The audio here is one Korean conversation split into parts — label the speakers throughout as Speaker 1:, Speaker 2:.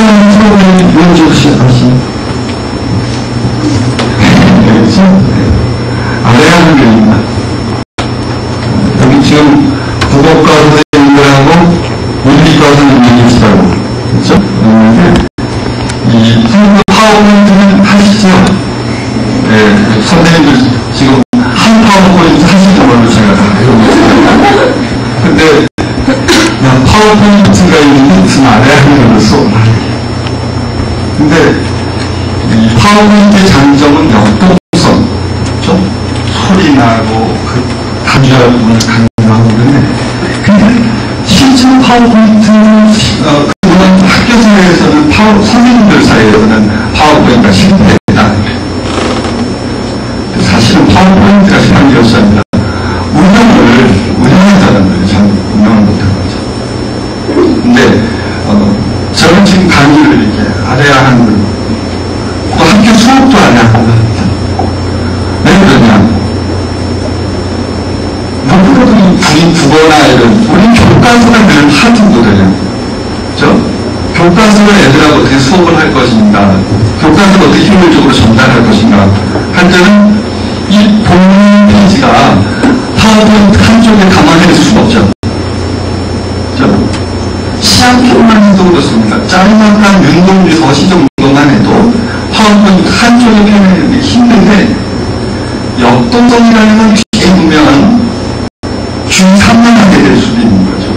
Speaker 1: 처음에 연주를 시작하시. 그렇죠? 알아야 하는 겁니다. 여기 지금 국어과 선생님들하고 물리과 선생님이시라고. 그렇죠? 그런데 이 한국 파워포인트는 하시죠? 네, 선생님들 지금 한 파워포인트 하시는 걸로 제가 다 알고 있어요. 근데 파워포인트가 있는 근데 이 파워포인트의 장점은 역동성, 좀 소리 나고 그 단주할 부분을 강조하고 그러네. 근데 실제로 파워포인트 어, 학교 사회에서는 파워, 선생님들 사이에서는 파워포인트가 실패했다. 사실은 파워포인트가 실패한 것이 아니라 운영을, 운영한 사람들이 잘 운영을 못한 거죠. 근데, 어, 저는 강의를 이렇게 알아야 하는, 또 학교 수업도 알아야 한다. 왜 그러냐. 앞으로도 이 군인 국어나 이런, 우리 교과서가 늘 하등거든요. 그죠? 교과서를 애들하고 어떻게 수업을 할 것인가, 교과서를 어떻게 효율적으로 전달할 것인가 할 때는 이 본문 페이지가 파워포인트 한쪽에 감안할 수가 없죠. 그죠? 시합표만 해도 그렇습니다. 짜리만한 윤동주 서시정 정도만 해도 파워포인트 한쪽에 표현하기 힘든데 역동성이라는 건 굉장히 분명한 중3만 하게 될 수도 있는 거죠.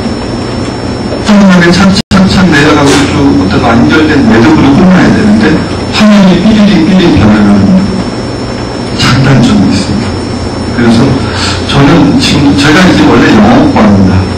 Speaker 1: 화면에 착착착 내려가고 쭉 어떤 완결된 매듭으로 끝나야 되는데 화면이 삐리링 삐리링 변하는 장단점이 있습니다. 그래서 저는 지금 제가 이제 원래 영어과입니다.